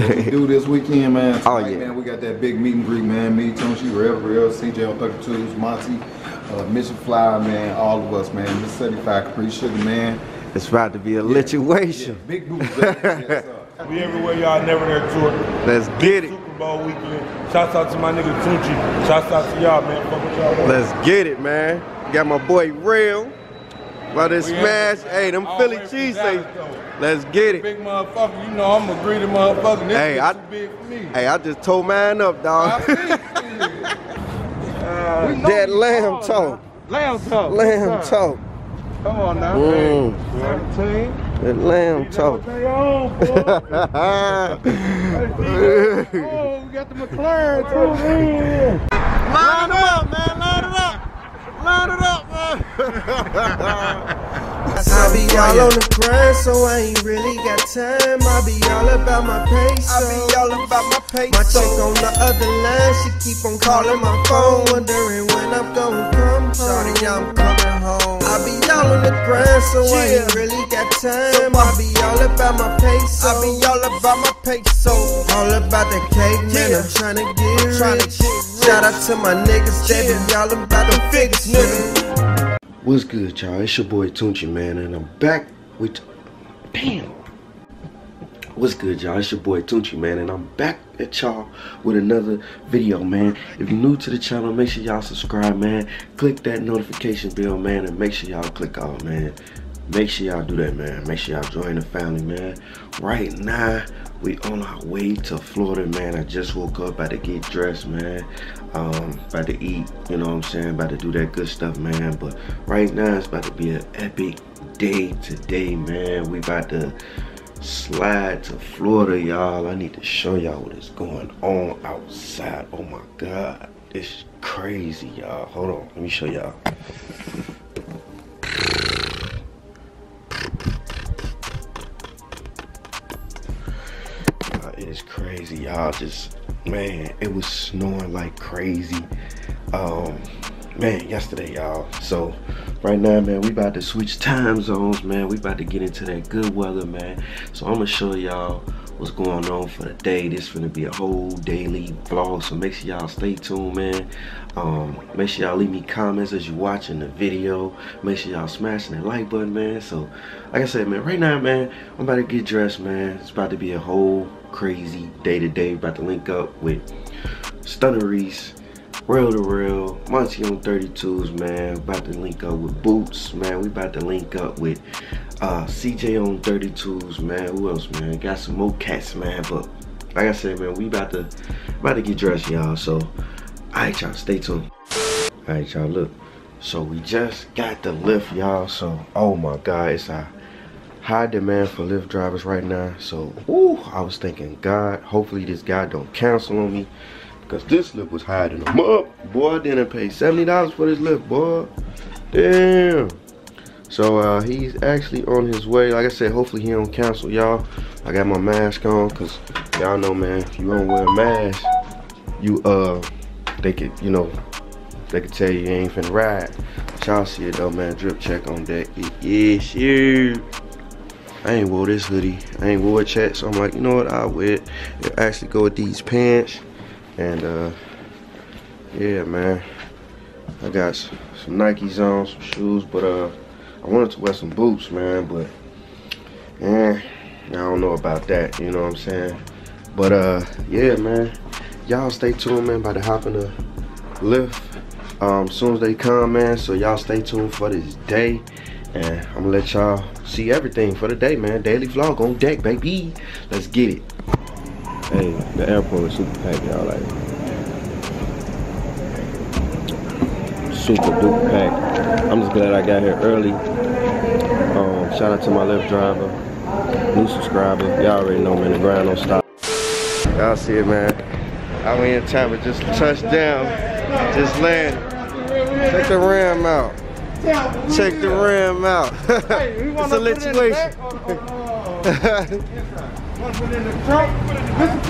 What we do this weekend, man. Oh, yeah. Man, we got that big meet and greet, man. Me, TuneChee, Real, Real, CJ on 32s, Monty, uh, Mission Fly, man. All of us, man. Miss 75 Capri Sugar, man. It's about to be a lituation. Big boots. yes, sir. We everywhere y'all never there tour. Let's get it. Super Bowl weekend. Shouts out to my nigga TuneChee. Shouts out to y'all, man. Fuck with y'all. want. Let's get it, man. Got my boy Real. About to smash. everywhere. Hey, them Philly cheesesteaks. Let's get it. Big motherfucker, you know I'm a greedy motherfucker. This Hey, I- too big for me. Hey, I just tore mine up, dog. see it. We know That you lamb man. Lamb toe. Lamb toe. Come on now. Mm. Hey, 17. That lamb What toe. they on. Hey, oh, we got the McLaren too, man. Line it up, man. Line it up. Line it up. I be all on the grind, so I ain't really got time. I be all about my peso. I be all about my peso. My chick on the other line, she keep on calling my phone, wondering when I'm gonna come home. Shawty, I'm coming home. I be all on the grind, so I ain't really got time. I be all about my peso. I be all about my peso. All about the cake, man. I'm tryna get rich. Shout out to my niggas, they be all about the figures, nigga. What's good, y'all? It's your boy TuneChee, man, and I'm back with. Damn. What's good, y'all? It's your boy TuneChee, man, and I'm back at y'all with another video, man. If you're new to the channel, make sure y'all subscribe, man. Click that notification bell, man, and make sure y'all click all, man. Make sure y'all do that, man. Make sure y'all join the family, man. Right now, we on our way to Florida, man. I just woke up, about to get dressed, man. Um, about to eat, you know what I'm saying? About to do that good stuff, man. But right now, it's about to be an epic day today, man. We about to slide to Florida, y'all. I need to show y'all what is going on outside. Oh my God. It's crazy, y'all. Hold on. Let me show y'all. Crazy, y'all. Just man, it was snowing like crazy. Um, man, yesterday, y'all. So right now, man, we about to switch time zones, man. We about to get into that good weather, man. So I'm gonna show y'all what's going on for the day. This gonna be a whole daily vlog. So make sure y'all stay tuned, man. Um, make sure y'all leave me comments as you watching the video. Make sure y'all smashing that like button, man. So, like I said, man, right now, man, I'm about to get dressed, man. It's about to be a whole crazy day to day. About to link up with Stunna Reese, Rell to Real, Monty on 32s, man. About to link up with Boots, man. We about to link up with uh, CJ on 32s, man. Who else, man? Got some more cats, man. But like I said, man, we about to about to get dressed, y'all. So, alright, y'all, stay tuned. Alright, y'all, look. So we just got the Lyft, y'all. So, oh my God, it's a high demand for Lyft drivers right now. So, ooh, I was thinking, God, hopefully this guy don't cancel on me. Because this Lyft was hiding them up. Boy, I didn't pay $70 for this Lyft, boy. Damn. So uh, he's actually on his way. Like I said, hopefully he don't cancel, y'all. I got my mask on because y'all know, man, if you don't wear a mask, you, uh, they could, you know, they could tell you you ain't finna ride. Y'all see it though, man. Drip check on deck. Yeah, shoot. I ain't wore this hoodie. I ain't wore a check, so I'm like, you know what? I'll wear it. It actually go with these pants. And, uh, yeah, man. I got s- some Nikes on, some shoes, but, uh, I wanted to wear some boots, man, but, eh, I don't know about that, you know what I'm saying? But, uh, yeah, man. Y'all stay tuned, man, about to hop in the Lyft um, soon as they come, man. So y'all stay tuned for this day. And I'm gonna let y'all see everything for the day, man. Daily vlog on deck, baby. Let's get it. Hey, the airport is super packed, y'all. Like, super duper packed. I'm just glad I got here early. Um, shout out to my Lyft driver, new subscriber. Y'all already know, man. The grind don't stop. Y'all see it, man. I went in time just touched down, just land. Check the ram out. Check the ram out. it's a situation.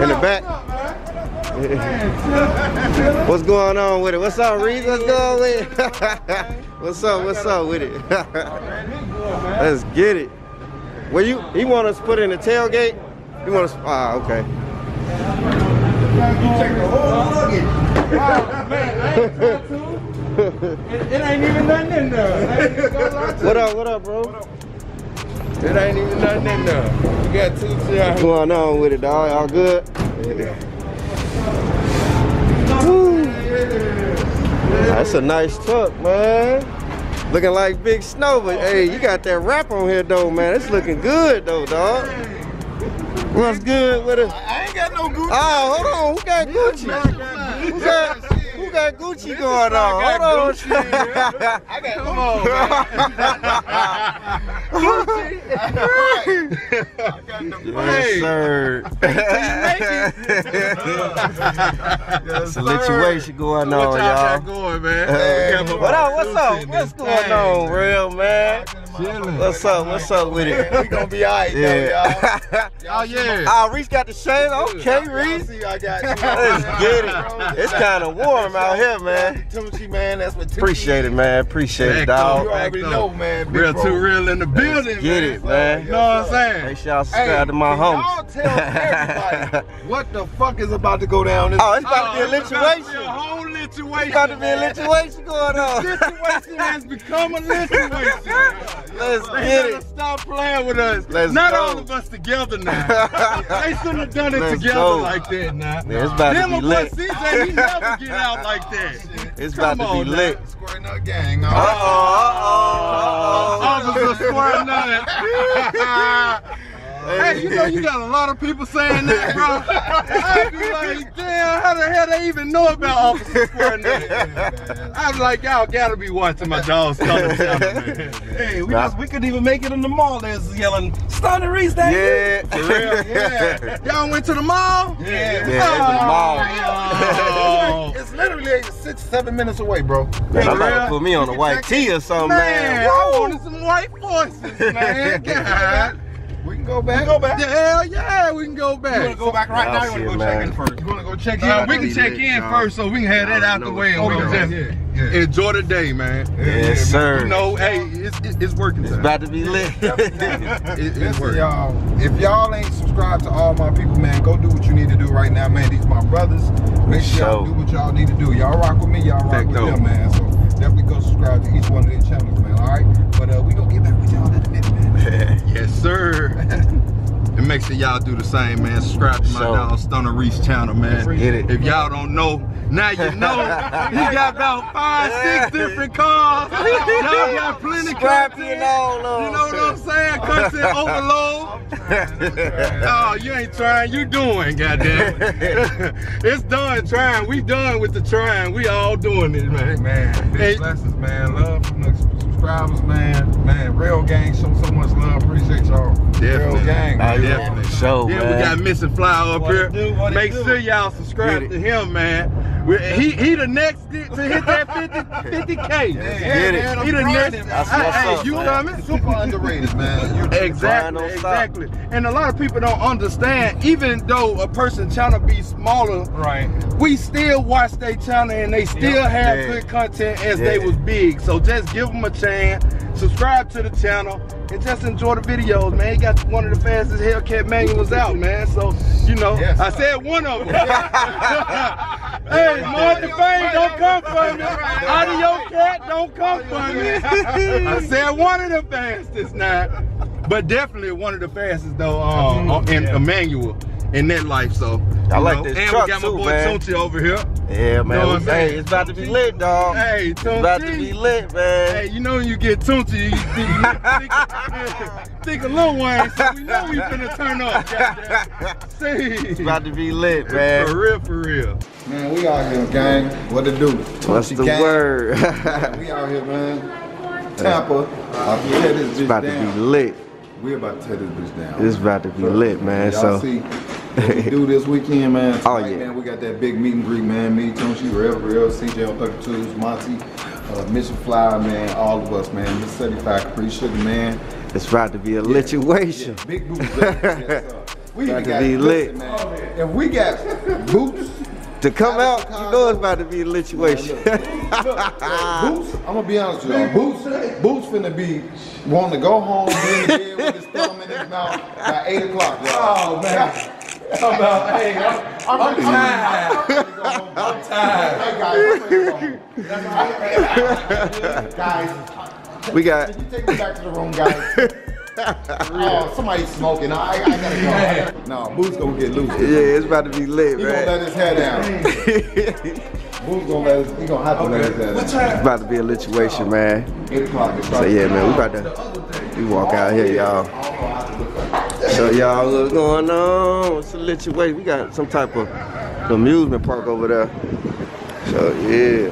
In the back. What's going on with it? What's up, Reed? What's going with it? what's up? What's up with it? Let's get it. Well, you he want us put in the tailgate? He want us? Ah, okay. check the whole luggage. Oh, man, It, it ain't even nothing in there. I ain't even gonna lie to What up, what up, bro? It ain't even nothing in there. We got two What's going on with it, dog? All good? Woo. That's a nice truck, man. Looking like Big Snow, but hey, you got that wrap on here though, man. It's looking good though, dog. What's good with it? I ain't got no Gucci. Oh, hold on. Who got Gucci? Who got got Gucci going on? Hold on. I got Come on, Yes, sir. It's a situation going What on, y'all going, man? Hey, We got my what up? What's up? What's going on, real man? Chilling. What's up? What's up with it? We gonna be alright, Yeah. Oh, yeah. Oh, Reese got the shade. Okay, Reese. I got. Let's get it. It's kind of warm out here, man. TuneChee, man. That's what. TuneChee Appreciate it, man. Appreciate it, Back dog. You already know, man. Big Real bro. too real in the building, Get it, man. You know what I'm saying? Make sure y'all subscribe to my can Y'all homies. tell everybody what the fuck is about to go down oh, this. Oh, it's about to be a it's about lituation. A whole lituation. It's about to be a man. lituation going on. Situation has become a lituation. Let's They get it. stop playing with us. Let's Not go. all of us together now. they shouldn't have done it Let's together go. like that now. Yeah, it's about to be lit. CJ, he never get out like that. It's Come about to be now. lit. Square nut gang. Uh oh, uh oh, uh Officer Square Nut. Oh. Hey, you know you got a lot of people saying that, bro. I be like, damn, how the hell they even know about Officer Square Nut? I'm like, y'all gotta be watching my dogs color channel. Hey, we, just, we couldn't even make it in the mall. There's yelling, Stunna Reese, that Yeah. For real? Yeah. Y'all went to the mall? Yeah, Yeah, to the mall. Oh. It's literally six, seven minutes away, bro. Man, I'm about to put me on a white tee or something, Man, man. I wanted some white voices, man. God. We can go back. We can Go back. Yeah, hell yeah, we can go back. You want back. to go back right I'll now? You want to it, go check in first? You wanna go check Yeah, in? we can check in first so we can have that out the way and we can just Yeah, yeah. enjoy the day, man. Yes, sir. You know, hey, it's, it's working It's time. about to be lit. It- it's working. y'all. If y'all ain't subscribed to all my people, man, go do what you need to do right now, man. These my brothers. Make sure y'all do what y'all need to do. Y'all rock with me, y'all rock with them, man. So definitely go subscribe to each one of their channels, man. All right. But uh, we gonna get back with y'all in a minute, man. Yes, sir. and make sure y'all do the same, man. Subscribe to my Sure. dog Stunna Reese channel, man. Get it. If y'all don't know, now you know. he got about five, six different cars. Y'all got plenty Scrappy content. all You know what I'm saying? Content overload. Oh, you ain't trying, you doing, goddamn. it's done trying. We done with the trying. We all doing it, man. Man, big Hey. blessings, man. Love from the subscribers, man. Man, real gang, show so much love. Appreciate y'all. Real Definitely. gang. Oh, Definitely. Show, Yeah, man. we got Missing Flower up What here. do, Make do. sure y'all subscribe to him, man. He he the next to hit that 50 50k. Yeah, Get it. He the next. That's Hey, what's hey, up, you coming? Super underrated, man. Exactly, exactly. And a lot of people don't understand, even though a person trying to be smaller, Right. we still watch their channel and they still have good content as they was big. So just give them a chance, subscribe to the channel, and just enjoy the videos, man. He got one of the fastest Hellcat manuals out, man. So, you know, Yes, I said one of them. hey, Martin Fane, don't come for me. Audio Cat, don't come for me. I said one of the fastest now. But definitely one of the fastest though, uh, in Emmanuel in that life. So I like know. this and truck we got too, my boy man. TuneChee over here. Yeah, Know what man. I'm saying? Hey, it's about to be lit, dog. Hey, It's about to be lit, man. Hey, you know when you get TuneChee, you think, think, think a Lil Wayne, so we know we finna turn up. See, It's about to be lit, man. for real, for real. Man, we out here, gang. What to do? What's TuneChee the gang. word? We out here, man. Tampa. I'll tear this It's bitch about to be lit. We about to tear this bitch down. It's about to be lit, man. So see what we do this weekend, man. Oh, yeah. Man, we got that big meet and greet, man. Me, TuneChee, Real, Real, CJ on 32s, Monty, uh, Mission Fly, man. All of us, man. Miss 75 Capri Sugar, man. it's about to be a lituation. Yeah, big boots. yes, sir. We About even to got be listen, lit. man. If we got boots, To come out, you know it's about to be a lituation. Boots, I'm gonna be honest with y'all. Boots, Boots finna be wanting to go home, be in the bed with his thumb in his mouth by 8 o'clock. y'all. Oh, man. I'm about, hey, I'm, I'm tired. I'm tired. Guys, We got can you take me back to the room, guys? oh, somebody's smoking. I, I gotta go. I gotta- No, Boo's gonna get loose. yeah, it's about to be lit, He gonna let his hair down. Boo's gonna let his, he gonna have to let his hair down. It's about to be a lituation, man. Eight o'clock. it's So yeah, man, we about to we walk out here, y'all. Oh, So y'all, what's going on? What's the lituation? We got some type of amusement park over there. So yeah,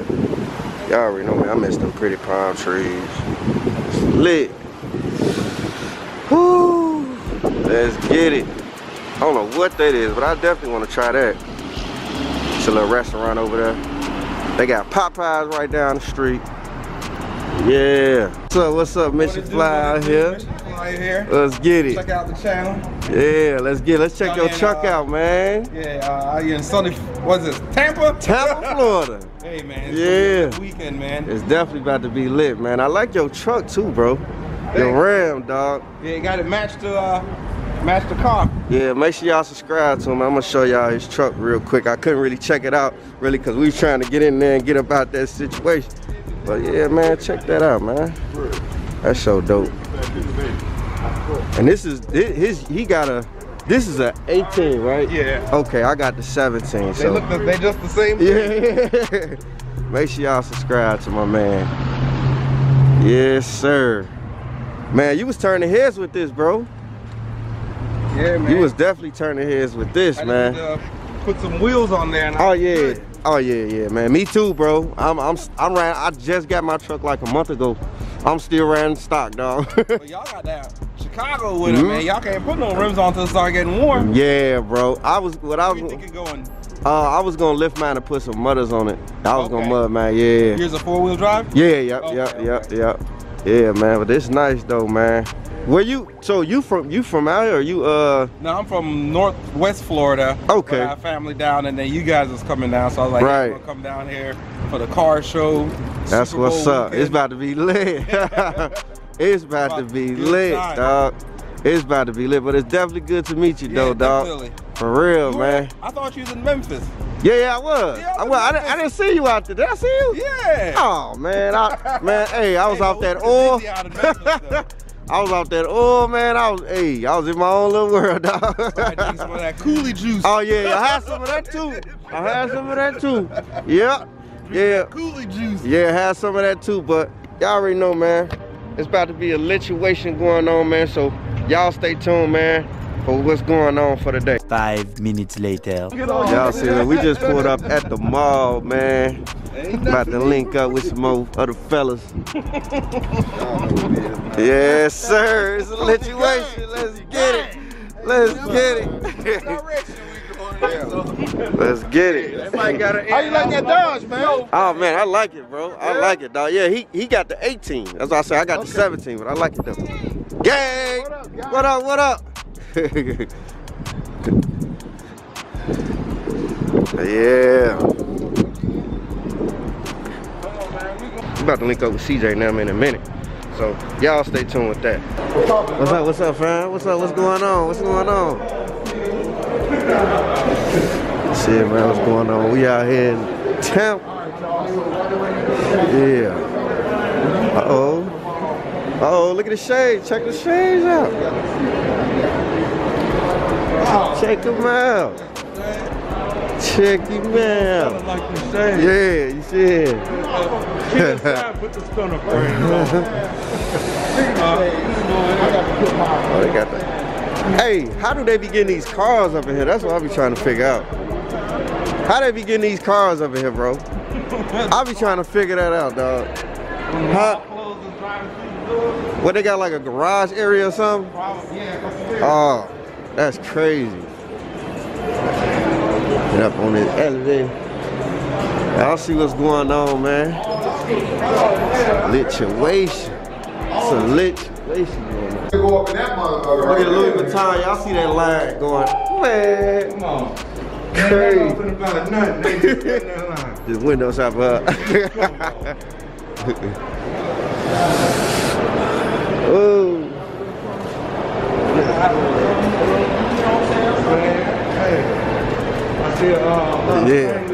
y'all already know me. I miss them pretty palm trees. It's lit. Woo! Let's get it. I don't know what that is, but I definitely want to try that. It's a little restaurant over there. They got Popeyes right down the street. Yeah. So what's up, Mission Fly out here? Fly here. Let's get it. Check out the channel. Yeah, let's get. Let's check your in, truck uh, out, man. Yeah, uh, you in sunny, what's this, Tampa? Tampa, Florida. Hey, man. It's Yeah. a weekend, man. It's definitely about to be lit, man. I like your truck too, bro. Your Ram, dog. Yeah, you got it matched to, uh, match the car. Yeah, make sure y'all subscribe to him. I'm gonna show y'all his truck real quick. I couldn't really check it out, really, cause we was trying to get in there and get about that situation. But yeah, man, check that out, man. That's so dope. And this is his. He got a. This is a 18, right? Yeah. Okay, I got the 17. They So look, the, they just the same. yeah. Make sure y'all subscribe to my man. Yes, sir. Man, you was turning heads with this, bro. Yeah, man. You was definitely turning heads with this, I man. Uh, put some wheels on there. Oh yeah. Oh yeah, yeah, man. Me too, bro. I'm I'm I'm ran I just got my truck like a month ago. I'm still running stock, dog. But y'all got that Chicago with it, Mhm. man. Y'all can't put no rims on until it start getting warm. yeah, bro. I was what I was going? uh I was gonna lift mine and put some mudders on it. I was gonna mud man, yeah. Here's a four wheel drive. Yeah, yep, Okay, yep, yep, okay. yep. Yeah, man, but it's nice though, man. Where you so you from you from out here or you uh No, I'm from Northwest Florida. Okay. I family down, and then you guys was coming down, so I was like, Right. Come down here for the car show. that's Super what's Bowl up. It's about to be lit. it's about to be lit, time. dog. It's about to be lit, but it's definitely good to meet you Yeah, though, dog. definitely. For real, You were- man. I thought you was in Memphis. Yeah, yeah, I was. Yeah, I I was was. I, didn't, I didn't see you out there. Did I see you? Yeah. Oh man, I, man, hey, I was Hey, off that oil. Busy out in Memphis, though. I was out there. Oh man. I was, hey, I was in my own little world, dog. I drink some of that coolie juice. oh yeah, yeah, I had some of that too. I had some of that too. Yep. Yeah. Coolie juice. Yeah, I had some of that too. But y'all already know, man. It's about to be a lituation going on, man. So y'all stay tuned, man, for what's going on for the day. Five minutes later. Y'all see that? We just pulled up at the mall, man. About to link up with some more other fellas. Yes, sir. It's a lituation. Let's get it. Let's get it. Let's get it. How you like that Dodge, man? Oh man, I like it, bro. I like it, dog. Yeah, he he got the 18. That's why I say I got the 17, but I like it though. Gang! What up? What up? yeah. We about to link up with CJ now in a minute. So y'all stay tuned with that. What's up? What's up, fam? What's up? What's going on? What's going on? Shit, man, what's going on? We out here in Tampa. Yeah. Uh oh. Uh oh, look at the shade. Check the shades out. Check them out. Check them out. Like you say. Yeah, you see it. Put the stunner frame Oh, uh, they got that. Hey, how do they be getting these cars up in here? That's what I be trying to figure out. How they be getting these cars up in here, bro? I be trying to figure that out, dog. Huh? What they got like a garage area or something? Oh, that's crazy. Get up on this elevator. I'll see what's going on, man. Lituation. It's a lituation going on. Go up in that motherfucker. Look at Louis Vuitton. Y'all see that line going, man. Come on. Crazy. Nothing about nothing. They just in that line. Just window shop up. oh. Yeah.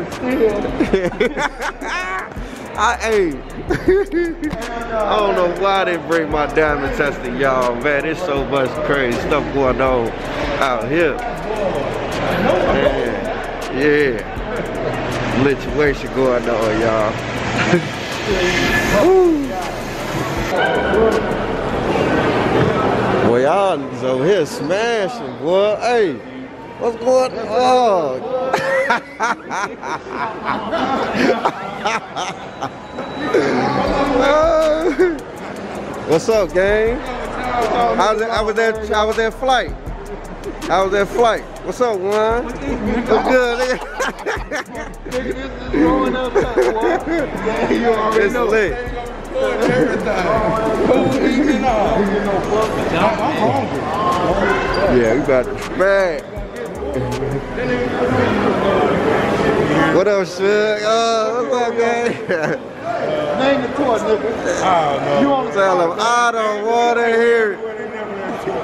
I hey. I don't know why they bring my diamond testing, y'all. Man, there's so much crazy stuff going on out here. Man, yeah. Lituation going on, y'all. Boy, y'all over here smashing, boy. Hey, what's going on? what's up, gang? How's it? I was that. I was that flight. I was that flight. What's up, Juan? What's good, it's lit. Yeah, we about to smack. What up, Shug? Oh, what's up, gang? Name the tour, nigga. Oh, no. You want to tell him, I don't want to hear it.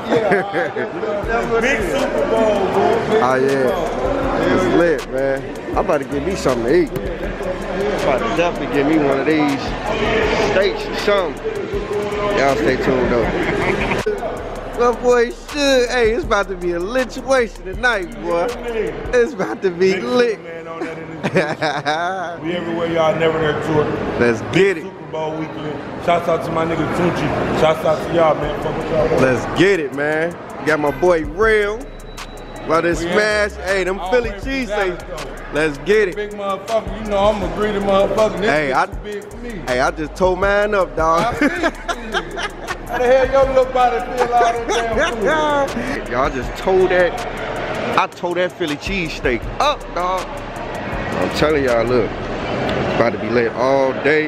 yeah. Big Super Bowl, bro. Oh, ah, yeah. It's lit, man. I'm about to give me something to eat. I'm about to definitely give me one of these steaks or something. Y'all stay tuned, though. My boy Shug, hey, it's about to be a lituation tonight, boy. It's about to be Big lit. Man on that We everywhere y'all never heard tour. Let's get it. Super Bowl weekend. Shouts out to my nigga TuneChee. Shouts out to y'all, man. Fuck with y'all. Let's get it, man. Got my boy Real. About to We smash. Hey, them Philly cheesesteaks. Let's get it. Big motherfucker, you know I'm a greedy motherfucker. This Hey, I- big for me. Hey, I just told mine up, dog. feel you. How the hell your little body feel all that damn food? Y'all just told that. I told that Philly cheesesteak up, dog. I'm telling y'all, look, it's about to be lit all day.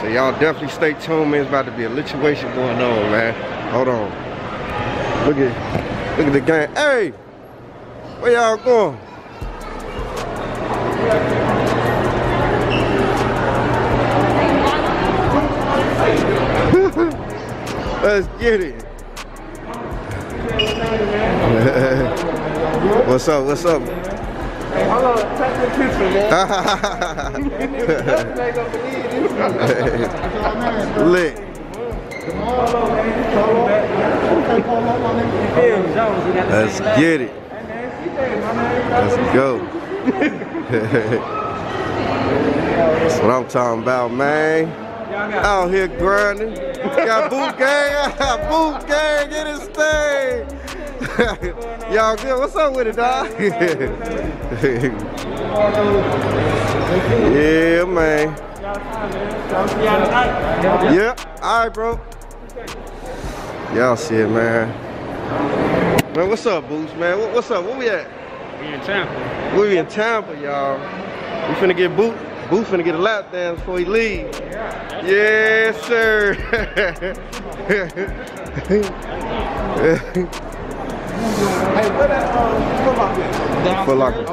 So y'all definitely stay tuned, man. It's about to be a lituation going on, man. Hold on. Look at, look at the gang. Hey, where y'all going? Let's get it. what's up? What's up? Hold on, take the picture, man. Lit. Let's get it. Let's go. That's what I'm talking about, man. Out here grinding. Got boot gang, boot gang in this thing. Y'all good? What's up with it, dog? yeah, man. Yep. All right, bro. Y'all see it, man. Man, what's up, Boots, man? What- What's up? Where we at? We in Tampa. We in Tampa, y'all. We finna get Boot. Boot finna get a lap dance before he leave. Yes, sir. Foot Locker.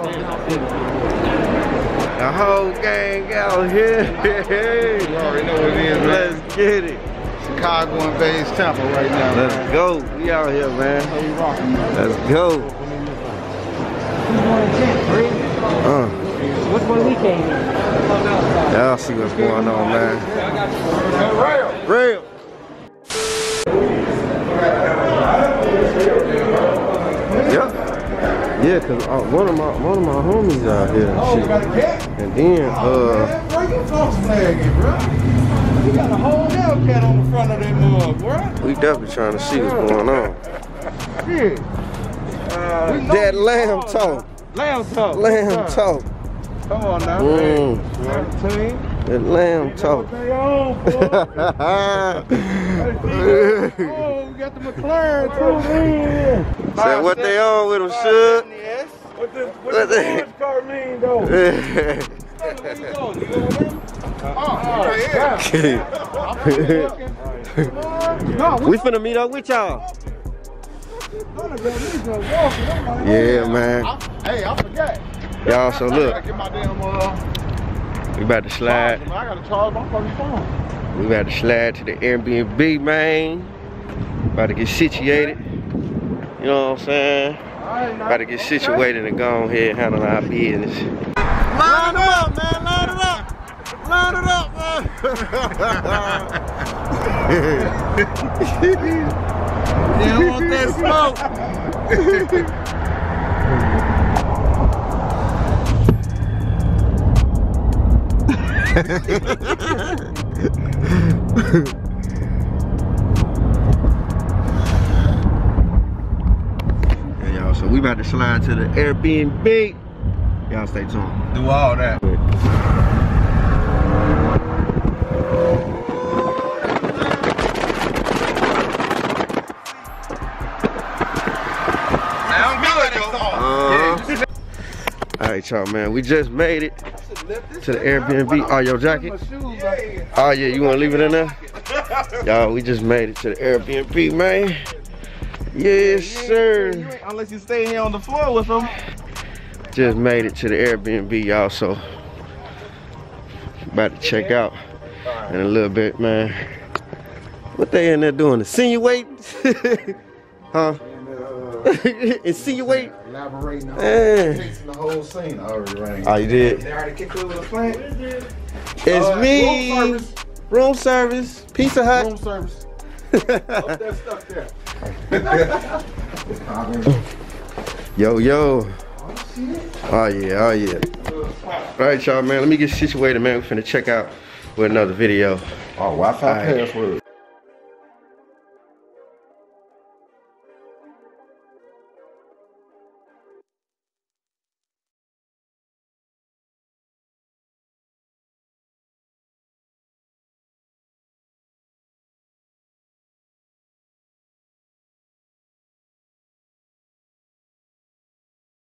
The whole gang out here. You already know what it is, man. Let's get it. Chicago invades Tampa right now. Let's go. We out here, man. Let's go. Uh, Which one we came in? y'all see what's going on, man. Real. Yep. Yeah, cause uh, one of my one of my homies out here, and shit. and then uh, Where you folks flagging, bro? You got a whole Hellcat on the front of that mug, bro. we definitely trying to see what's going on. Shit. Uh, That lamb talk, Lamb talk. lamb talk, Come on now. mm, Team. that lamb talk. They on, boy. Oh, we got the McLaren too, man. Say what they on with them, Shug? What the, what What the the- car mean, though? we finna meet up with y'all. Yeah, man. Hey, I forgot. Y'all, so look, get my damn uh. we about to slide. I gotta charge my fucking phone. We about to slide to the Airbnb, man. About to get situated. You know what I'm saying? About to get situated and go on here and handle our business. Line it up, man. Line it up. Line it up, man. You don't want that smoke. Yeah, y'all, so we about to slide to the Airbnb. Y'all stay tuned. Do all that. Sound good though. Uh-huh. All right, y'all, man. We just made it to the Airbnb. Oh, your jacket? Oh, yeah, you want to leave it in there? Y'all, we just made it to the Airbnb, man. Yes, sir. Unless you stay here on the floor with them. Just made it to the Airbnb, y'all, so about to check out in a little bit, man. What they in there doing? Insinuate? huh? Insinuate? Elaborating on fixing the whole scene. I already ran. Oh, you did? They already kicked over the plant. It's Uh, me. room service. Room service. Pizza Hut. Room service. Up there, stuck there. Yo, yo. Oh yeah, oh yeah. All right, y'all, man. Let me get situated, man. We finna check out with another video. Oh, Wi-Fi Alright. password.